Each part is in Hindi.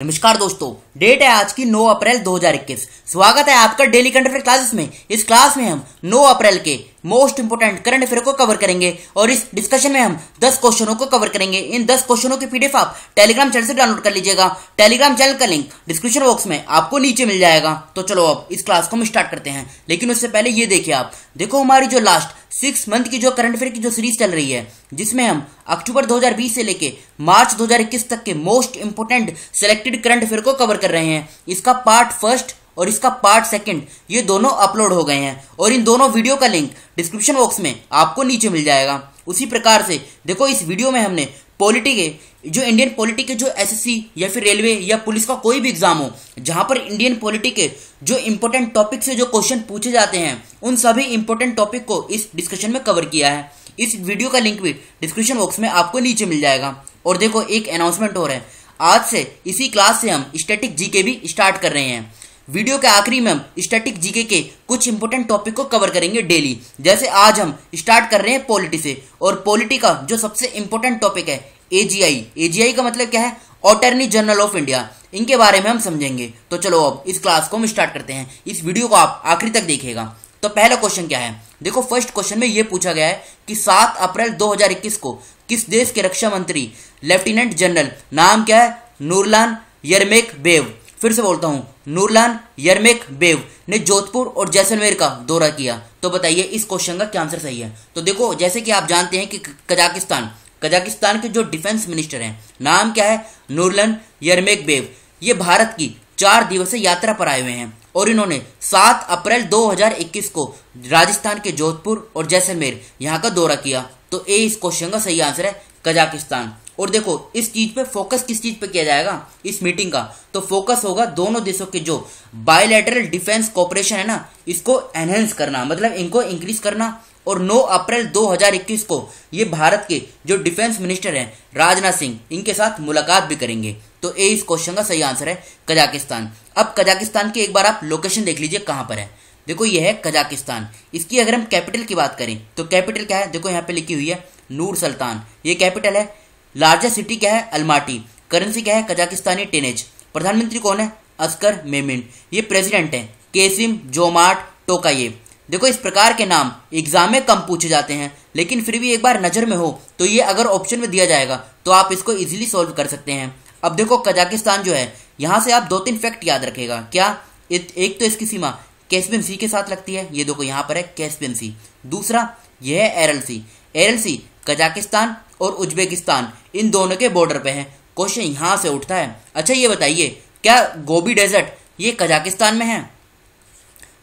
नमस्कार दोस्तों डेट है आज की 9 अप्रैल 2021 स्वागत है आपका डेली करंट अफेयर क्लासेस में। इस क्लास में हम 9 अप्रैल के मोस्ट इंपोर्टेंट करंट अफेयर को कवर करेंगे और इस डिस्कशन में हम 10 क्वेश्चनों को कवर करेंगे। इन 10 क्वेश्चनों की पीडीएफ आप टेलीग्राम चैनल से डाउनलोड कर लीजिएगा। टेलीग्राम चैनल का लिंक डिस्क्रिप्शन बॉक्स में आपको नीचे मिल जाएगा। तो चलो अब इस क्लास को हम स्टार्ट करते हैं। लेकिन उससे पहले ये देखिए आप, देखो हमारी जो लास्ट सिक्स मंथ की जो करंट अफेयर की जो सीरीज़ चल रही है, जिसमें हम अक्टूबर 2020 से लेके मार्च 2021 तक के most important selected current affair को कवर कर रहे हैं। इसका पार्ट फ़र्स्ट और इसका पार्ट सेकंड ये दोनों अपलोड हो गए हैं। और इन दोनों वीडियो का लिंक डिस्क्रिप्शन बॉक्स में आपको नीचे मिल जाएगा। उसी प्रकार से देखो, इस वीडियो में हमने पॉलिटी के, जो इंडियन पॉलिटी के जो एसएससी या फिर रेलवे या पुलिस का कोई भी एग्ज़ाम हो, जहाँ पर इंडियन पॉलिटी के जो इंपॉर्टेंट टॉपिक से जो क्वेश्चन पूछे जाते हैं, उन सभी इंपॉर्टेंट टॉपिक को इस डिस्कशन में कवर किया है। इस वीडियो का लिंक भी डिस्क्रिप्शन बॉक्स में आपको नीचे मिल जाएगा। और देखो, एक अनाउंसमेंट हो रहा है। आज से इसी क्लास से हम स्टैटिक जीके भी स्टार्ट कर रहे हैं। वीडियो के आखिरी में हम स्टैटिक जीके के कुछ इंपोर्टेंट टॉपिक को कवर करेंगे डेली जैसे आज हम स्टार्ट कर रहे हैं पॉलिटी से, और पॉलिटी का जो सबसे इंपॉर्टेंट टॉपिक है एजीआई एजीआई का मतलब क्या है? अटॉर्नी जनरल ऑफ़ इंडिया इनके बारे में हम समझेंगे। तो चलो अब इस क्लास को हम स्टार्ट करते हैं। इस वीडियो को आप आखिरी तक देखिएगा। तो पहला क्वेश्चन क्या है? देखो फ़र्स्ट क्वेश्चन में यह पूछा गया है कि 7 अप्रैल 2021 को किस देश के रक्षा मंत्री लेफ्टिनेंट जनरल नाम क्या है? Nurlan Yermekbayev. फिर से बोलता हूँ नूरलान यरमेक बेव ने जोधपुर और जैसलमेर का दौरा किया। तो बताइए, इस क्वेश्चन का क्या आंसर सही है? तो देखो, जैसे कि आप जानते हैं कि, कजाकिस्तान कजाकिस्तान के जो डिफेंस मिनिस्टर हैं, नाम क्या है? नूरलन यरमेक बेव ये भारत की चार दिवसीय यात्रा पर आए हुए हैं और इन्होंने 7 अप्रैल 2021 को राजस्थान के जोधपुर और जैसलमेर यहाँ का दौरा किया। तो ए, इस क्वेश्चन का सही आंसर है कजाकिस्तान। और देखो, इस चीज़ पे फोकस किस चीज़ पे किया जाएगा? इस मीटिंग का। तो फोकस होगा दोनों देशों के जो बायोलेटरल डिफेंस कॉपरेशन है ना, इसको एनहेंस करना मतलब इनको इंक्रीज करना और 9 अप्रैल 2021 को ये भारत के जो डिफेंस मिनिस्टर हैं, राजनाथ सिंह, इनके साथ मुलाकात भी करेंगे। तो ए, इस क्वेश्चन का सही आंसर है, कजाकिस्तान। अब कजाकिस्तान की एक बार आप लोकेशन देख लीजिए कहाँ पर है। देखो, ये है कजाकिस्तान। इसकी अगर हम कैपिटल की बात करें तो कैपिटल क्या है? देखो, यहाँ पे लिखी हुई है, नूर सुल्तान। ये कैपिटल है लार्जेस्ट सिटी क्या है? अलमाटी। करेंसी क्या है? कजाकिस्तानी टेनेज प्रधानमंत्री कौन है? Askar Mamin. ये प्रेसिडेंट है, केसिम जोमाट टोकाये देखो, इस प्रकार के नाम एग्ज़ाम में कम पूछे जाते हैं, लेकिन फिर भी एक बार नज़र में हो तो ये अगर ऑप्शन में दिया जाएगा तो आप इसको इजीली सॉल्व कर सकते हैं। अब देखो, कजाकिस्तान जो है, यहाँ से आप दो तीन फैक्ट याद रखेगा। क्या? एक तो इसकी सीमा कैस्पियन सी के साथ लगती है, ये देखो यहाँ पर है, कैस्पियन सी। दूसरा, यह है एरल सी। एरल सी, कजाकिस्तान और उज्बेकिस्तान, इन दोनों के बॉर्डर पे है। क्वेश्चन यहाँ से उठता है। अच्छा ये बताइए, क्या गोबी डेजर्ट ये कजाकिस्तान में है?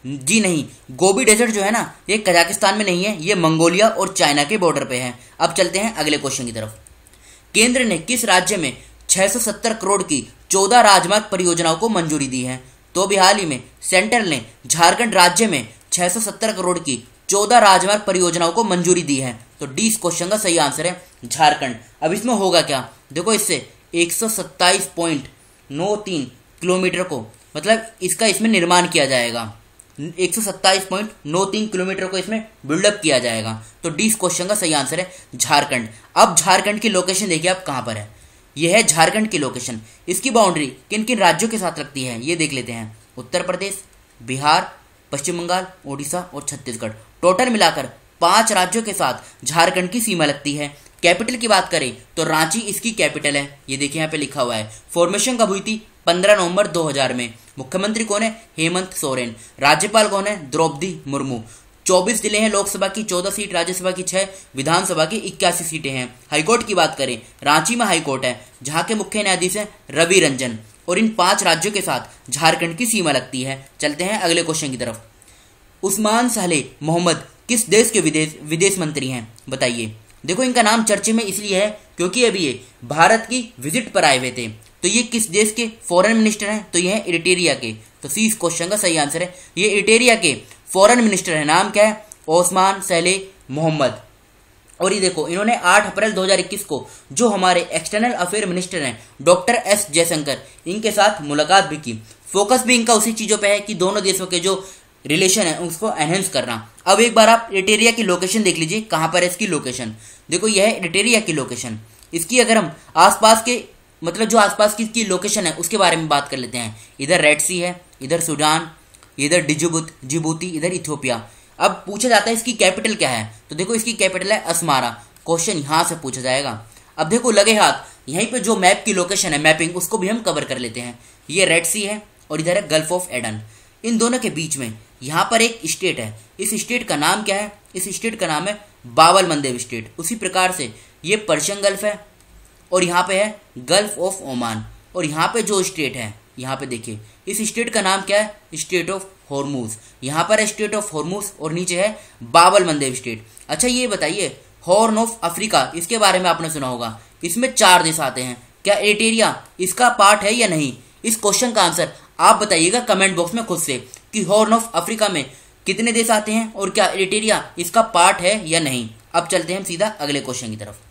जी नहीं, गोबी डेजर्ट जो है ना, ये कजाकिस्तान में नहीं है, ये मंगोलिया और चाइना के बॉर्डर पे है। अब चलते हैं अगले क्वेश्चन की तरफ़। केंद्र ने किस राज्य में 670 करोड़ की 14 राजमार्ग परियोजनाओं को मंजूरी दी है? तो अभी हाल ही में सेंटर ने झारखंड राज्य में 670 करोड़ की 14 राजमार्ग परियोजनाओं को मंजूरी दी है। तो डी इस क्वेश्चन का सही आंसर है, झारखंड। अब इसमें होगा क्या? देखो इससे एक किलोमीटर को मतलब इसका इसमें निर्माण किया जाएगा। एक किलोमीटर को इसमें बिल्डअप किया जाएगा। तो डी क्वेश्चन का सही आंसर है, झारखंड। अब झारखंड की लोकेशन देखिए आप कहाँ पर है। यह है झारखंड की लोकेशन इसकी बाउंड्री किन किन राज्यों के साथ लगती है, ये देख लेते हैं। उत्तर प्रदेश, बिहार, पश्चिम बंगाल, ओडिशा और छत्तीसगढ़। टोटल मिलाकर पाँच राज्यों के साथ झारखंड की सीमा लगती है। कैपिटल की बात करें तो रांची इसकी कैपिटल है। ये देखिए यहाँ पे लिखा हुआ है। फॉर्मेशन कब हुई थी? 15 नवंबर 2000 में। मुख्यमंत्री कौन है? हेमंत सोरेन। राज्यपाल कौन है? द्रौपदी मुर्मू। 24 ज़िले हैं लोकसभा की 14 सीट राज्यसभा की 6 विधानसभा की, इक्यासी सीटें हैं। हाईकोर्ट की बात करें, रांची में हाईकोर्ट है, जहाँ के मुख्य न्यायाधीश हैं रवि रंजन। और इन पाँच राज्यों के साथ झारखंड की सीमा लगती है। चलते हैं अगले क्वेश्चन की तरफ़। उस्मान साले मोहम्मद किस देश के विदेश विदेश मंत्री हैं? बताइए। देखो, इनका नाम चर्चे में इसलिए है क्योंकि अभी ये भारत की विज़िट पर आए हुए थे। तो ये किस देश के फॉरेन मिनिस्टर हैं? तो ये है इरिटेरिया के। तो सी इस क्वेश्चन का सही आंसर है। ये इरिटेरिया के फॉरेन मिनिस्टर है। नाम क्या है? ओस्मान सैले मोहम्मद। और ये देखो, इन्होंने 8 अप्रैल 2021 को जो हमारे एक्सटर्नल अफेयर मिनिस्टर हैं डॉक्टर एस जयशंकर, इनके साथ मुलाकात भी की। फोकस भी इनका उसी चीज़ों पे है कि दोनों देशों के जो रिलेशन है, उसको एनहेंस करना। अब एक बार आप इटेरिया की लोकेशन देख लीजिए। कहाँ पर है इसकी लोकेशन देखो, यह है एटेरिया की लोकेशन इसकी अगर हम आसपास के मतलब जो आसपास की, इसकी लोकेशन है उसके बारे में बात कर लेते हैं। इधर रेड सी है इधर सूडान इधर डिजुबुत जिबूती इधर इथियोपिया अब पूछा जाता है इसकी कैपिटल क्या है? तो देखो इसकी कैपिटल है असमारा क्वेश्चन यहाँ से पूछा जाएगा। अब देखो लगे हाथ यहीं पे जो मैप की लोकेशन है मैपिंग उसको भी हम कवर कर लेते हैं। ये रेड सी है और इधर है गल्फ ऑफ़ एडन इन दोनों के बीच में यहाँ पर एक स्टेट है। इस स्टेट का नाम क्या है? इस स्टेट का नाम है बावल मंदेव स्टेट उसी प्रकार से ये पर्शियन गल्फ है और यहाँ पे है गल्फ ऑफ़ ओमान और यहाँ पे जो स्टेट है, यहाँ पे देखिए, इस स्टेट का नाम क्या है? स्टेट ऑफ़ हॉर्मूज यहाँ पर है स्टेट ऑफ़ हॉर्मूज और नीचे है बाबल मंदेव स्टेट अच्छा ये बताइए हॉर्न ऑफ़ अफ्रीका इसके बारे में आपने सुना होगा। इसमें चार देश आते हैं। क्या एटेरिया इसका पार्ट है या नहीं? इस क्वेश्चन का आंसर आप बताइएगा कमेंट बॉक्स में खुद से कि हॉर्न ऑफ़ अफ्रीका में कितने देश आते हैं और क्या एटेरिया इसका पार्ट है या नहीं? अब चलते हैं सीधा अगले क्वेश्चन की तरफ़।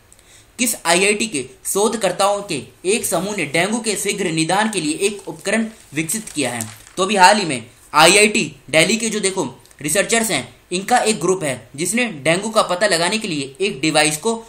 किस आईआईटी के शोधकर्ताओं के एक समूह ने डेंगू के शीघ्र निदान के लिए एक उपकरण विकसित किया है? तो अभी हाल ही में आईआईटी दिल्ली के जो देखो रिसर्चर्स हैं, इनका एक ग्रुप है, जिसने डेंगू का पता लगाने के लिए एक डिवाइस को,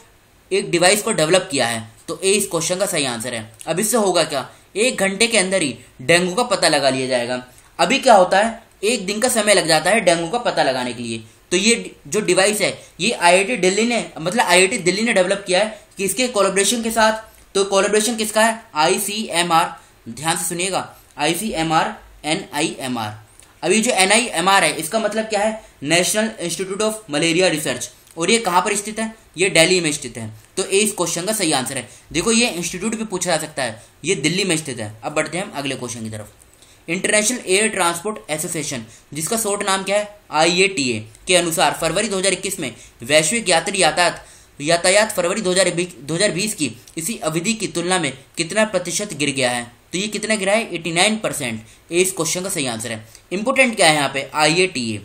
एक डिवाइस को डेवलप किया है। तो ए इस क्वेश्चन का सही आंसर है। अब इससे होगा क्या? एक घंटे के अंदर ही डेंगू का पता लगा लिया जाएगा। अभी क्या होता है? एक दिन का समय लग जाता है डेंगू का पता लगाने के लिए। तो ये जो डिवाइस है, ये आईआईटी दिल्ली ने मतलब आईआईटी दिल्ली ने डेवलप किया है किसके कोलेब्रेशन के साथ? तो कोलेब्रेशन किसका है? आईसीएमआर ध्यान से सुनिएगा। आईसीएमआर एनआईएमआर अभी जो एनआईएमआर है, इसका मतलब क्या है? National institute of malaria research और ये कहाँ पर स्थित है? ये दिल्ली में स्थित है। तो ए इस क्वेश्चन का सही आंसर है। देखो, ये इंस्टीट्यूट भी पूछा जा सकता है। ये दिल्ली में स्थित है। अब बढ़ते हैं हम अगले क्वेश्चन की तरफ़। इंटरनेशनल एयर ट्रांसपोर्ट एसोसिएशन जिसका शॉर्ट नाम क्या है? IATA के अनुसार, फरवरी 2021 में वैश्विक यात्री यातायात यातायात फरवरी 2020 की इसी अवधि की तुलना में कितना प्रतिशत गिर गया है? तो ये कितना गिरा है? 89 परसेंट। ये इस क्वेश्चन का सही आंसर है। इंपोर्टेंट क्या है यहाँ पे? आई A T A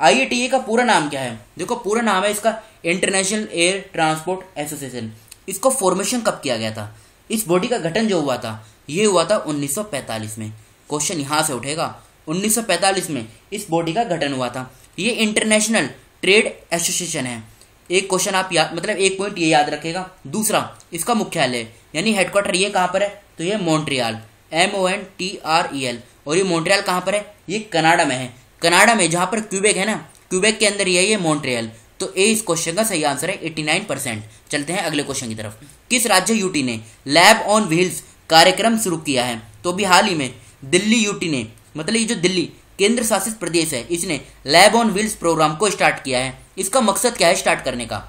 I A T A का पूरा नाम क्या है? देखो, पूरा नाम है इसका इंटरनेशनल एयर ट्रांसपोर्ट एसोसिएशन इसको फॉर्मेशन कब किया गया था? इस बॉडी का गठन जो हुआ था, ये हुआ था 1945 में। क्वेश्चन यहाँ से उठेगा। 1945 में इस बॉडी का गठन हुआ था। ये इंटरनेशनल ट्रेड एसोसिएशन है। एक क्वेश्चन आप याद मतलब एक पॉइंट ये याद रखेगा। दूसरा, इसका मुख्यालय, यानी हेडक्वार्टर ये कहाँ पर है? तो ये Montreal M O N T R E L और ये मॉन्ट्रियल कहाँ पर है? ये कनाडा में है। कनाडा में, जहाँ पर क्यूबेक है ना क्यूबेक के अंदर ये है मॉन्ट्रियल तो ए इस क्वेश्चन का सही आंसर है 89 परसेंट चलते हैं अगले क्वेश्चन की तरफ़। किस राज्य यूटी ने लैब ऑन व्हील्स कार्यक्रम शुरू किया है? तो भी हाल ही में दिल्ली यूटी ने मतलब ये जो दिल्ली केंद्र शासित प्रदेश है। इसने लैब ऑन व्हील्स प्रोग्राम को स्टार्ट किया है। इसका मकसद क्या है स्टार्ट करने का?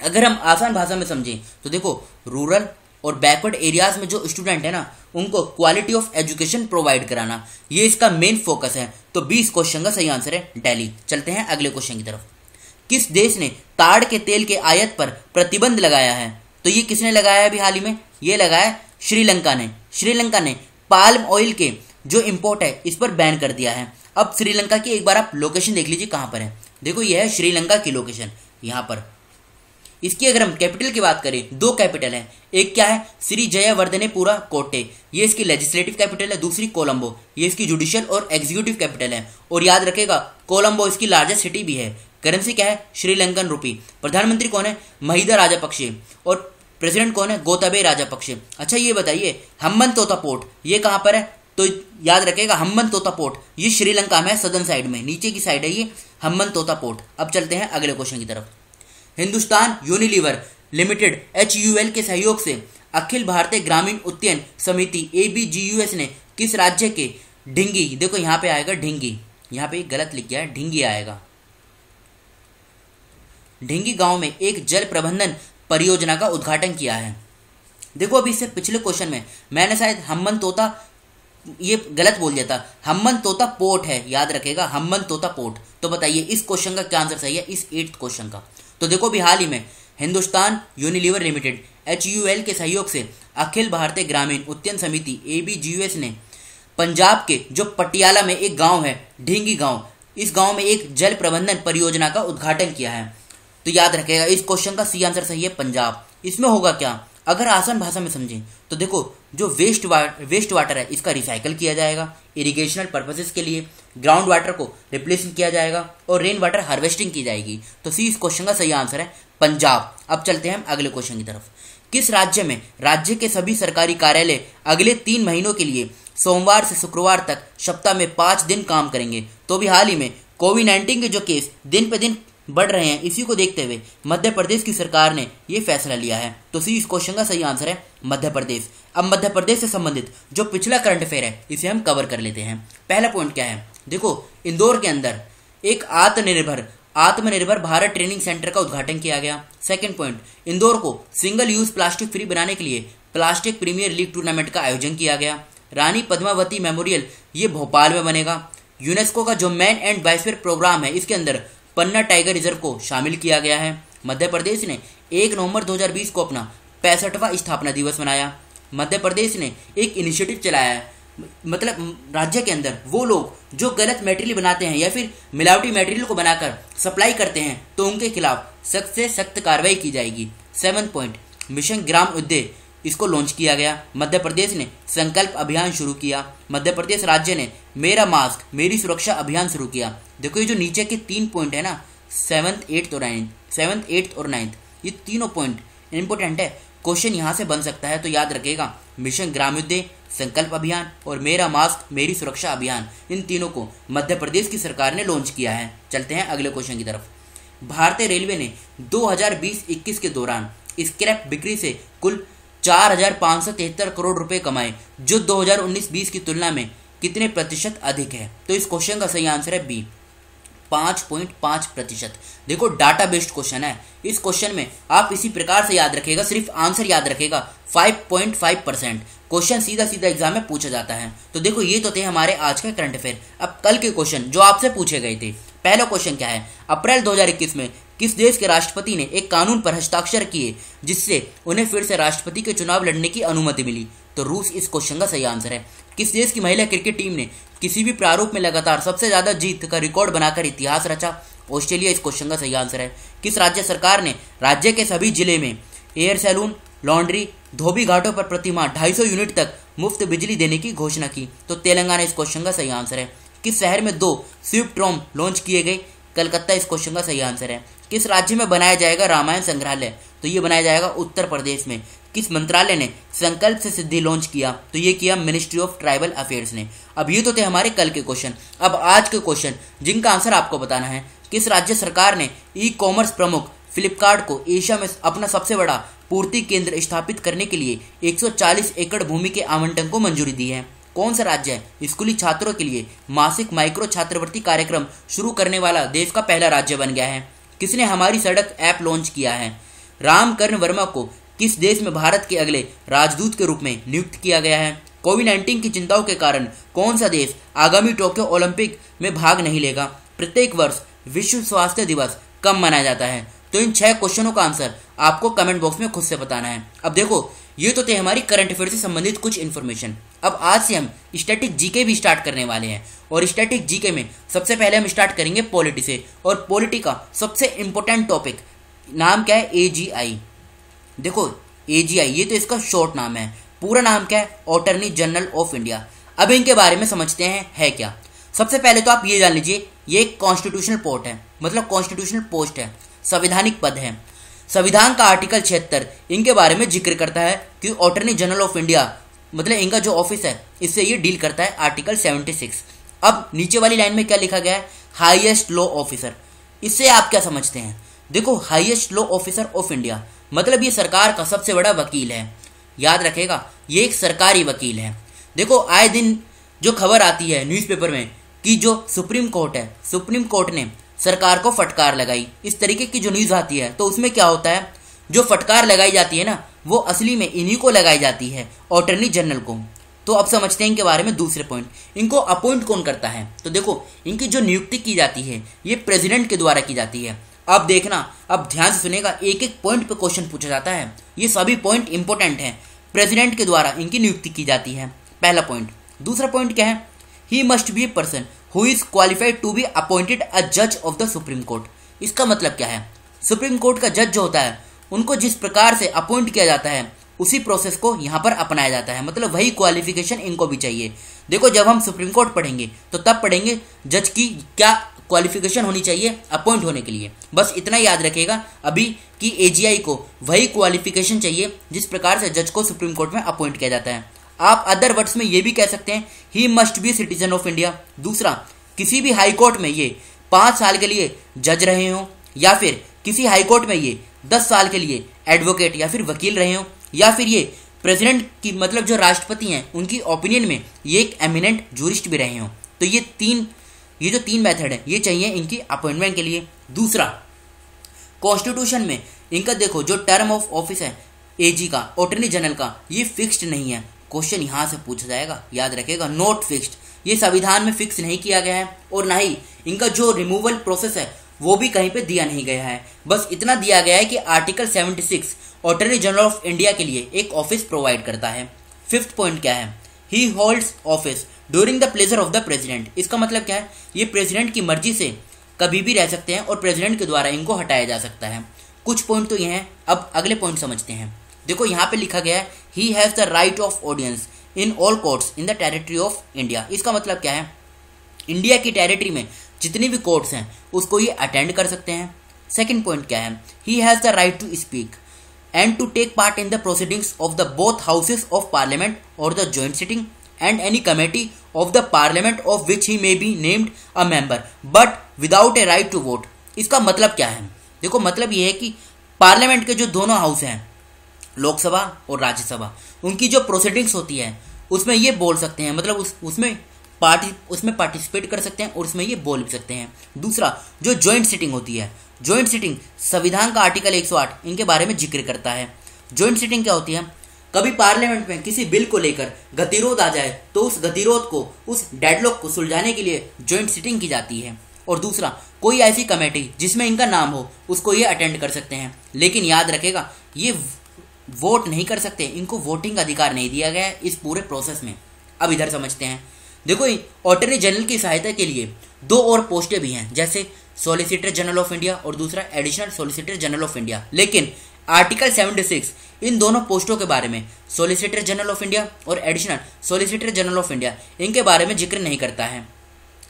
अगर हम आसान भाषा में समझें तो देखो, रूरल और बैकवर्ड एरियाज़ में जो स्टूडेंट है ना, उनको क्वालिटी ऑफ़ एजुकेशन प्रोवाइड कराना, ये इसका मेन फोकस है। तो बीस क्वेश्चन का सही आंसर है डेली। चलते हैं अगले क्वेश्चन की तरफ़। किस देश ने ताड़ के तेल के आयत पर प्रतिबंध लगाया है? तो ये किसने लगाया अभी हाल ही में? ये लगाया श्रीलंका ने। श्रीलंका ने पाल्म ऑयल के जो इम्पोर्ट है, इस पर बैन कर दिया है। अब श्रीलंका की एक बार आप लोकेशन देख लीजिए कहाँ पर है। देखो यह है श्रीलंका की लोकेशन यहाँ पर। इसकी अगर हम कैपिटल की बात करें, दो कैपिटल है। एक क्या है? श्री जयवर्धनेपुरा कोटे। ये इसकी लेजिस्लेटिव कैपिटल है, दूसरी कोलंबो। ये इसकी जुडिशियल और एग्जीक्यूटिव कैपिटल है। और याद रखेगा, कोलंबो इसकी लार्जेस्ट सिटी भी है। करेंसी क्या है? श्रीलंकन रूपी प्रधानमंत्री कौन है? महिदा राजापक्षे। और प्रेसिडेंट कौन है? गोताबे राजापक्षे। अच्छा ये बताइए, हम्बन तोता पोर्ट ये कहाँ पर है? तो याद रखेगा हम्बन तोता पोर्ट ये श्रीलंका में सदन साइड में। नीचे की साइड है ये हम्बन तोता पोर्ट अब चलते हैं अगले क्वेश्चन की तरफ़। हिंदुस्तान यूनिलीवर लिमिटेड एच के सहयोग से अखिल भारतीय ग्रामीण उद्यन समिति एबीजीयूएस ने किस राज्य के ढिंगी? देखो यहाँ पे आएगा ढिंगी। यहाँ पे गलत लिख गया है, ढिंगी आएगा। ढिंगी गाँव में एक जल प्रबंधन परियोजना का उद्घाटन किया है। देखो अभी इससे पिछले क्वेश्चन में मैंने शायद हम्मन तोता ये गलत बोल था। हम्मन तोता पोर्ट है, याद रखेगा हम्मन तोता पोर्ट तो बताइए, इस क्वेश्चन का क्या आंसर सही है? इस एट्थ क्वेश्चन का। तो देखो भी हाल ही में, हिंदुस्तान यूनिलीवर लिमिटेड एच के सहयोग से अखिल भारतीय ग्रामीण उद्यन समिति ए ने पंजाब के, जो पटियाला में एक गाँव है, ढींगी गाँव, इस गाँव में एक जल प्रबंधन परियोजना का उद्घाटन किया है। तो याद रखेगा, इस क्वेश्चन का सी आंसर सही है, पंजाब। इसमें होगा क्या? अगर आसान भाषा में समझें तो देखो, जो वेस्ट वाटर वेस्ट वाटर है, इसका रिसाइकल किया जाएगा। इरिगेशनल पर्पसेस के लिए ग्राउंड वाटर को रिप्लेस किया जाएगा और रेन वाटर हार्वेस्टिंग की जाएगी। तो सी इस क्वेश्चन का सही आंसर है पंजाब। अब चलते हैं हम अगले क्वेश्चन की तरफ़। किस राज्य में राज्य के सभी सरकारी कार्यालय अगले तीन महीनों के लिए सोमवार से शुक्रवार तक सप्ताह में पाँच दिन काम करेंगे? तो भी हाल ही में कोविड नाइन्टीन के जो केस दिन पे दिन बढ़ रहे हैं। इसी को देखते हुए मध्य प्रदेश की सरकार ने यह फैसला लिया है। तो सी, इस क्वेश्चन का सही आंसर है मध्य प्रदेश। अब मध्य प्रदेश से संबंधित जो पिछला करंट अफेयर है, इसे हम कवर कर लेते हैं। पहला पॉइंट क्या है? देखो, इंदौर के अंदर एक आत्मनिर्भर आत्मनिर्भर भारत ट्रेनिंग सेंटर का उद्घाटन किया गया। सेकंड पॉइंट इंदौर को सिंगल यूज़ प्लास्टिक फ्री बनाने के लिए प्लास्टिक प्रीमियर लीग टूर्नामेंट का आयोजन किया गया। रानी पद्मावती मेमोरियल ये भोपाल में बनेगा। यूनेस्को का जो मैन एंड बाइस्फेयर प्रोग्राम है, इसके अंदर पन्ना टाइगर रिज़र्व को शामिल किया गया है। मध्य प्रदेश ने एक नवंबर 2020 को अपना पैंसठवा स्थापना दिवस मनाया। मध्य प्रदेश ने एक इनिशिएटिव चलाया है। मतलब राज्य के अंदर वो लोग जो गलत मटेरियल बनाते हैं या फिर मिलावटी मटेरियल को बनाकर सप्लाई करते हैं तो उनके खिलाफ सख्त से सख्त कार्रवाई की जाएगी। सेवन पॉइंट, मिशन ग्राम उद्योग इसको लॉन्च किया गया। मध्य प्रदेश ने संकल्प अभियान शुरू किया। मध्य प्रदेश राज्य ने मेरा मास्क मेरी सुरक्षा अभियान शुरू किया। देखो ये जो नीचे के तीन पॉइंट है ना सेवंथ एट्थ और नाइन्थ सेवंथ एट्थ और नाइन्थ ये तीनों पॉइंट इंपॉर्टेंट है। क्वेश्चन यहाँ से बन सकता है तो याद रखेगा मिशन ग्रामोदय संकल्प अभियान और मेरा मास्क मेरी सुरक्षा अभियान, इन तीनों को मध्य प्रदेश की सरकार ने लॉन्च किया है। चलते हैं अगले क्वेश्चन की तरफ़। भारतीय रेलवे ने 2020-21 के दौरान स्क्रैप बिक्री से कुल चार करोड़ रुपए कमाए, जो 2019-20 की तुलना में कितने प्रतिशत अधिक है? तो इस क्वेश्चन का सही आंसर है बी पाँच पॉइंट पाँच प्रतिशत। देखो डाटा बेस्ड क्वेश्चन है। इस क्वेश्चन में आप इसी प्रकार से याद रखेगा, सिर्फ़ आंसर याद रखेगा five point five percent question सीधा सीधा एग्ज़ाम में पूछा जाता है। तो देखो, ये तो थे हमारे आज के करंट अफेयर अब कल के क्वेश्चन जो आपसे पूछे गए थे, पहला क्वेश्चन क्या है? अप्रैल 2021 में किस देश के राष्ट्रपति ने एक कानून पर हस्ताक्षर किए, जिससे उन्हें फिर से राष्ट्रपति के चुनाव लड़ने की अनुमति मिली? तो रूस इस क्वेश्चन का सही आंसर है। किस देश की महिला क्रिकेट टीम ने किसी भी प्रारूप में लगातार सबसे ज़्यादा जीत का रिकॉर्ड बनाकर इतिहास रचा? ऑस्ट्रेलिया इस क्वेश्चन का सही आंसर है। किस राज्य सरकार ने राज्य के सभी ज़िले में एयर सैलून लॉन्ड्री धोबी घाटों पर प्रतिमा 250 यूनिट तक मुफ़्त बिजली देने की घोषणा की? तो तेलंगाना इस क्वेश्चन का सही आंसर है। किस शहर में दो स्विफ्ट रोम लॉन्च किए गए? कलकत्ता इस क्वेश्चन का सही आंसर है। किस राज्य में बनाया जाएगा रामायण संग्रहालय? तो ये बनाया जाएगा उत्तर प्रदेश में। किस मंत्रालय ने संकल्प से सिद्धि लॉन्च किया? तो ये किया मिनिस्ट्री ऑफ़ ट्राइबल अफेयर्स ने। अब ये तो थे हमारे कल के क्वेश्चन अब आज के क्वेश्चन जिनका आंसर आपको बताना है, किस राज्य सरकार ने ई कॉमर्स प्रमुख फ्लिपकार्ट को एशिया में अपना सबसे बड़ा पूर्ति केंद्र स्थापित करने के लिए 140 एकड़ भूमि के आवंटन को मंजूरी दी है? कौन सा राज्य है? स्कूली छात्रों के लिए मासिक माइक्रो छात्रवृत्ति कार्यक्रम शुरू करने वाला देश का पहला राज्य बन गया है। किसने हमारी सड़क ऐप लॉन्च किया है? रामकर्ण वर्मा को किस देश में भारत के अगले राजदूत के रूप में नियुक्त किया गया है? कोविड नाइन्टीन की चिंताओं के कारण कौन सा देश आगामी टोक्यो ओलंपिक में भाग नहीं लेगा? प्रत्येक वर्ष विश्व स्वास्थ्य दिवस कब मनाया जाता है? तो इन छह क्वेश्चनों का आंसर आपको कमेंट बॉक्स में खुद से बताना है। अब देखो, ये तो थे हमारी करंट अफेयर से संबंधित कुछ इन्फॉर्मेशन अब आज से हम स्टैटिक जीके भी स्टार्ट करने वाले हैं। और स्टैटिक जीके में सबसे पहले हम स्टार्ट करेंगे पॉलिटी से। और पॉलिटी का सबसे इंपॉर्टेंट टॉपिक नाम क्या है? एजीआई देखो एजीआई ये तो इसका शॉर्ट नाम है। पूरा नाम क्या है? ऑटर्नी जनरल ऑफ़ इंडिया अब इनके बारे में समझते हैं, है क्या? सबसे पहले तो आप ये जान लीजिए, ये एक कॉन्स्टिट्यूशनल पोस्ट है। मतलब कॉन्स्टिट्यूशनल पोस्ट है। संवैधानिक पद है। संविधान का आर्टिकल छिहत्तर, इनके बारे में ज़िक्र करता है कि अटॉर्नी जनरल ऑफ़ इंडिया मतलब इनका जो ऑफ़िस है, इससे ये डील करता है आर्टिकल 76 अब नीचे वाली लाइन में क्या लिखा गया है? हाईएस्ट लॉ ऑफिसर इससे आप क्या समझते हैं? देखो highest law officer of India मतलब ये सरकार का सबसे बड़ा वकील है। याद रखेगा, ये एक सरकारी वकील है। देखो, आए दिन जो खबर आती है न्यूज़पेपर में कि जो सुप्रीम कोर्ट है, सुप्रीम कोर्ट ने सरकार को फटकार लगाई। इस तरीके की जो न्यूज़ आती है तो उसमें क्या होता है? जो फटकार लगाई जाती है ना, वो असली में इन्हीं को लगाई जाती है अटॉर्नी जनरल को। तो अब समझते हैं इनके बारे में दूसरे पॉइंट इनको अपॉइंट कौन करता है? तो देखो, इनकी जो नियुक्ति की जाती है, ये प्रेसिडेंट के द्वारा की जाती है। अब देखना, अब ध्यान से सुनेगा एक एक पॉइंट पे क्वेश्चन पूछा जाता है। ये सभी पॉइंट इंपॉर्टेंट है। प्रेसिडेंट के द्वारा इनकी नियुक्ति की जाती है। पहला पॉइंट दूसरा पॉइंट क्या है? He must be person who is qualified to be appointed a जज ऑफ़ द सुप्रीम कोर्ट इसका मतलब क्या है? सुप्रीम कोर्ट का जज जो होता है उनको जिस प्रकार से अपॉइंट किया जाता है, उसी प्रोसेस को यहाँ पर अपनाया जाता है। मतलब वही क्वालिफिकेशन इनको भी चाहिए। देखो, जब हम सुप्रीम कोर्ट पढ़ेंगे तो तब पढ़ेंगे जज की क्या क्वालिफिकेशन होनी चाहिए अपॉइंट होने के लिए। बस इतना याद रखेगा अभी कि एजीआई को वही क्वालिफिकेशन चाहिए जिस प्रकार से जज को सुप्रीम कोर्ट में अपॉइंट किया जाता है। आप अदर वर्ड्स में ये भी कह सकते हैं he must be citizen of India दूसरा, किसी भी हाई कोर्ट में ये पाँच साल के लिए जज रहे हो या फिर किसी हाई कोर्ट में ये दस साल के लिए एडवोकेट या फिर वकील रहे हो, या फिर ये प्रेसिडेंट की मतलब जो राष्ट्रपति हैं, उनकी ओपिनियन में ये एक एमिनेंट जूरिस्ट भी रहे हो। तो ये तीन, ये जो तीन मेथड है, ये चाहिए इनकी अपॉइंटमेंट के लिए। दूसरा कॉन्स्टिट्यूशन में इनका देखो, जो टर्म ऑफ़ ऑफ़िस है एजी का अटॉर्नी जनरल का, ये फिक्स्ड नहीं है। क्वेश्चन यहाँ से पूछा जाएगा, याद रखेगा नॉट फिक्स्ड ये संविधान में फिक्स नहीं किया गया है, और ना ही इनका जो रिमूवल प्रोसेस है वो भी कहीं पे दिया नहीं गया है। बस इतना दिया गया है कि article 76 attorney general of India के लिए एक ऑफ़िस प्रोवाइड करता है। फिफ्थ पॉइंट क्या है? He holds office during the pleasure of the president इसका मतलब क्या है? ये प्रेसिडेंट की मर्ज़ी से कभी भी रह सकते हैं और प्रेसिडेंट के द्वारा इनको हटाया जा सकता है। कुछ पॉइंट तो ये हैं। अब अगले पॉइंट समझते हैं। देखो यहाँ पे लिखा गया है he has the right of audience in all courts in the territory of India इसका मतलब क्या है? इंडिया की टेरिटरी में जितनी भी कोर्ट्स हैं, उसको ये अटेंड कर सकते हैं। सेकेंड पॉइंट क्या है? He has the right to speak and to take part in the proceedings of the both houses of parliament और the joint sitting and any committee of the parliament of which he may be named a member, but without a right to vote. इसका मतलब क्या है? देखो मतलब ये है कि पार्लियामेंट के जो दोनों हाउस हैं, लोकसभा और राज्यसभा, उनकी जो प्रोसीडिंग्स होती है, उसमें ये बोल सकते हैं मतलब उस, उसमें पार्टी, उसमें पार्टिसिपेट कर सकते हैं और उसमें ये बोल भी सकते हैं। दूसरा, जो ज्वाइंट सिटिंग होती है। ज्वाइंट सिटिंग संविधान का आर्टिकल 108 इनके बारे में ज़िक्र करता है। ज्वाइंट सिटिंग क्या होती है? कभी पार्लियामेंट में किसी बिल को लेकर गतिरोध आ जाए तो उस गतिरोध को, उस डेडलॉक को सुलझाने के लिए ज्वाइंट सिटिंग की जाती है। और दूसरा, कोई ऐसी कमेटी जिसमें इनका नाम हो, उसको ये अटेंड कर सकते हैं। लेकिन याद रखेगा, ये वोट नहीं कर सकते, इनको वोटिंग अधिकार नहीं दिया गया है इस पूरे प्रोसेस में। अब इधर समझते हैं। देखो अटॉर्नी जनरल की सहायता के लिए दो और पोस्टें भी हैं, जैसे सोलिसिटर जनरल ऑफ़ इंडिया और दूसरा additional solicitor general of India लेकिन आर्टिकल 76 इन दोनों पोस्टों के बारे में सोलिसिटर जनरल ऑफ़ इंडिया और additional solicitor general of India इनके बारे में ज़िक्र नहीं करता है।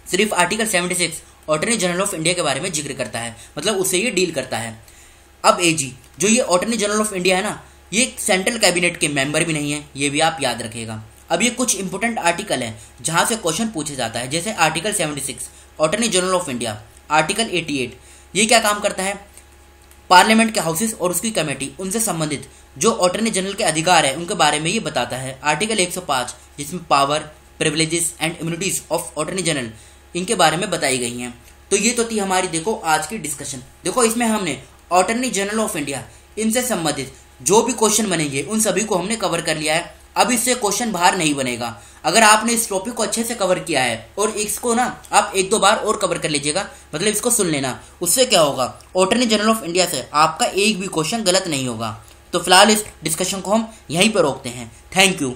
सिर्फ़ article 76 attorney general of India के बारे में ज़िक्र करता है मतलब उससे ये डील करता है। अब एजी जो ये अटॉर्नी जनरल ऑफ़ इंडिया है ना, ये सेंट्रल कैबिनेट के मेंबर भी नहीं है, ये भी आप याद रखेगा अब ये कुछ इंपोर्टेंट आर्टिकल है, जहाँ से क्वेश्चन पूछा जाता है। जैसे article 76 attorney general of India article 88 ये क्या काम करता है? पार्लियामेंट के हाउसेस और उसकी कमेटी उनसे संबंधित जो अटॉर्नी जनरल के अधिकार है, उनके बारे में ये बताता है। आर्टिकल 105 जिसमें power privileges and immunities of attorney general इनके बारे में बताई गई हैं। तो ये तो थी हमारी, देखो, आज की डिस्कशन देखो, इसमें हमने अटॉर्नी जनरल ऑफ़ इंडिया इनसे संबंधित जो भी क्वेश्चन बनेंगे, उन सभी को हमने कवर कर लिया है। अब इससे क्वेश्चन बाहर नहीं बनेगा। अगर आपने इस टॉपिक को अच्छे से कवर किया है, और इसको ना आप एक दो बार और कवर कर लीजिएगा मतलब इसको सुन लेना। उससे क्या होगा? ऑटर्नी जनरल ऑफ़ इंडिया से आपका एक भी क्वेश्चन गलत नहीं होगा। तो फ़िलहाल इस डिस्कशन को हम यहीं पर रोकते हैं। Thank you